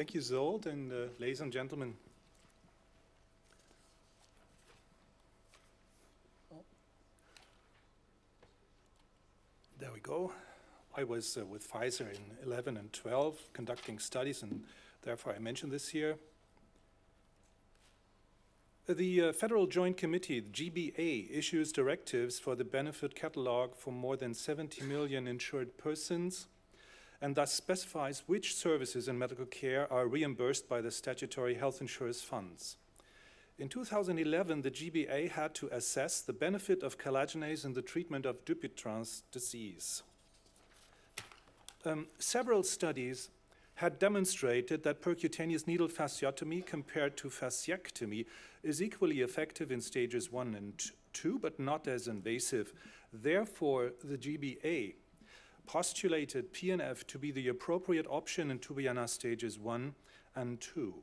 Thank you, Zolt, and uh, ladies and gentlemen. There we go. I was uh, with Pfizer in 11 and 12 conducting studies, and therefore I mentioned this here. The uh, Federal Joint Committee, GBA, issues directives for the benefit catalog for more than 70 million insured persons and thus specifies which services in medical care are reimbursed by the statutory health insurance funds. In 2011, the GBA had to assess the benefit of collagenase in the treatment of Dupuytren's disease. Um, several studies had demonstrated that percutaneous needle fasciotomy compared to fasciectomy is equally effective in stages one and two, but not as invasive. Therefore, the GBA postulated PNF to be the appropriate option in Tubiana stages one and two.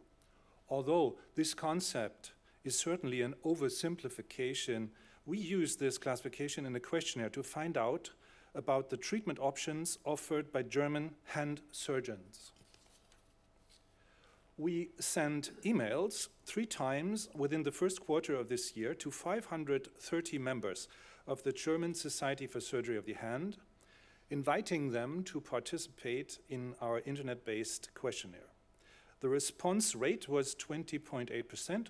Although this concept is certainly an oversimplification, we use this classification in a questionnaire to find out about the treatment options offered by German hand surgeons. We sent emails three times within the first quarter of this year to 530 members of the German Society for Surgery of the Hand, inviting them to participate in our internet-based questionnaire. The response rate was 20.8%,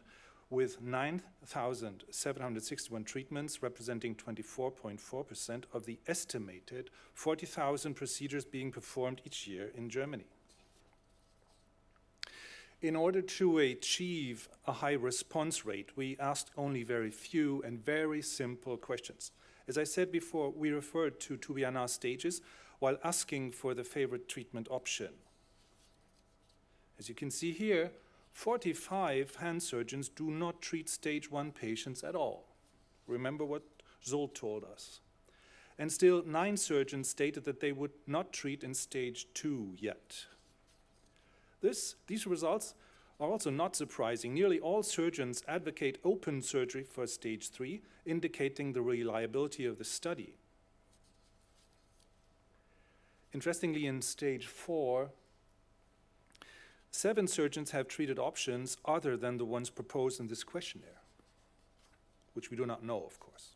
with 9,761 treatments representing 24.4% of the estimated 40,000 procedures being performed each year in Germany. In order to achieve a high response rate, we asked only very few and very simple questions. As I said before, we referred to Tubiana stages while asking for the favorite treatment option. As you can see here, 45 hand surgeons do not treat stage 1 patients at all. Remember what Zolt told us. And still, nine surgeons stated that they would not treat in stage 2 yet. This, these results are also not surprising. Nearly all surgeons advocate open surgery for stage 3, indicating the reliability of the study. Interestingly, in stage 4, seven surgeons have treated options other than the ones proposed in this questionnaire, which we do not know, of course.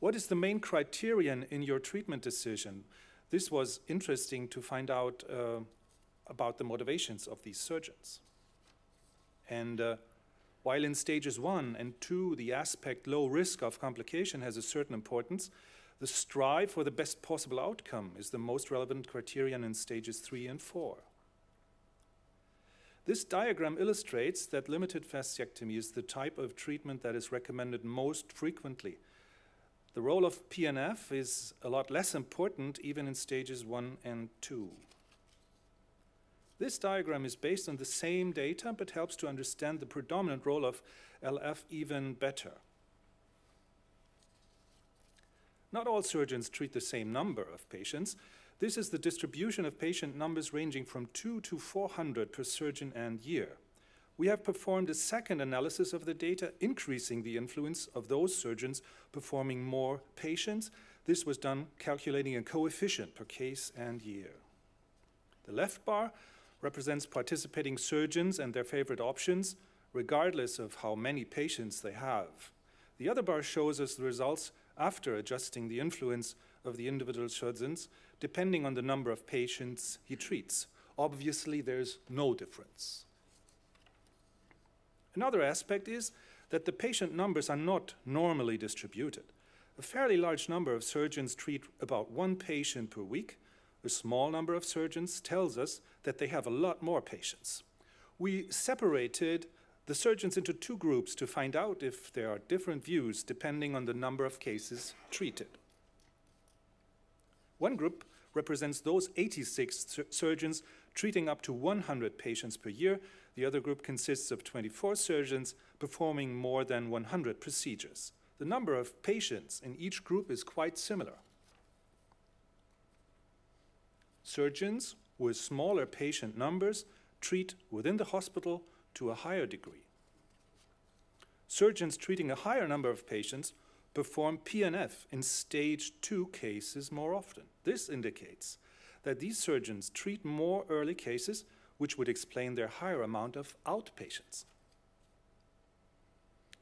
What is the main criterion in your treatment decision? This was interesting to find out uh, about the motivations of these surgeons. And uh, while in stages one and two, the aspect low risk of complication has a certain importance, the strive for the best possible outcome is the most relevant criterion in stages three and four. This diagram illustrates that limited fasciectomy is the type of treatment that is recommended most frequently. The role of PNF is a lot less important even in stages one and two. This diagram is based on the same data, but helps to understand the predominant role of LF even better. Not all surgeons treat the same number of patients. This is the distribution of patient numbers ranging from 2 to 400 per surgeon and year. We have performed a second analysis of the data, increasing the influence of those surgeons performing more patients. This was done calculating a coefficient per case and year. The left bar represents participating surgeons and their favorite options, regardless of how many patients they have. The other bar shows us the results after adjusting the influence of the individual surgeons, depending on the number of patients he treats. Obviously, there's no difference. Another aspect is that the patient numbers are not normally distributed. A fairly large number of surgeons treat about one patient per week, a small number of surgeons tells us that they have a lot more patients. We separated the surgeons into two groups to find out if there are different views depending on the number of cases treated. One group represents those 86 sur surgeons treating up to 100 patients per year. The other group consists of 24 surgeons performing more than 100 procedures. The number of patients in each group is quite similar. Surgeons with smaller patient numbers treat within the hospital to a higher degree. Surgeons treating a higher number of patients perform PNF in stage two cases more often. This indicates that these surgeons treat more early cases which would explain their higher amount of outpatients.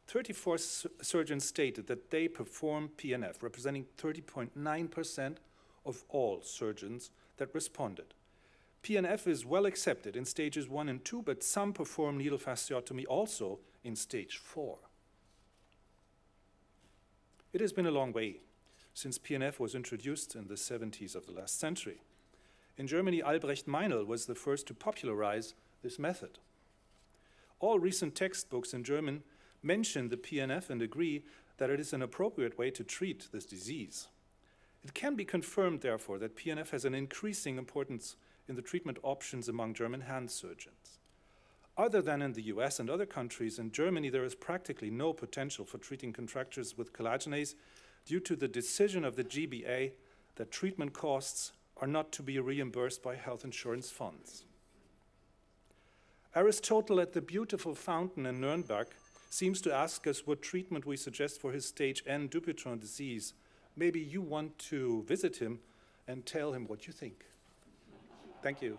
34 su surgeons stated that they perform PNF, representing 30.9% of all surgeons that responded. PNF is well accepted in stages 1 and 2, but some perform needle fasciotomy also in stage 4. It has been a long way since PNF was introduced in the 70s of the last century. In Germany, Albrecht Meinel was the first to popularize this method. All recent textbooks in German mention the PNF and agree that it is an appropriate way to treat this disease. It can be confirmed, therefore, that PNF has an increasing importance in the treatment options among German hand surgeons. Other than in the US and other countries, in Germany there is practically no potential for treating contractures with collagenase due to the decision of the GBA that treatment costs are not to be reimbursed by health insurance funds. Aristotle at the beautiful fountain in Nuremberg seems to ask us what treatment we suggest for his stage N Dupuytren disease. Maybe you want to visit him and tell him what you think. Thank you.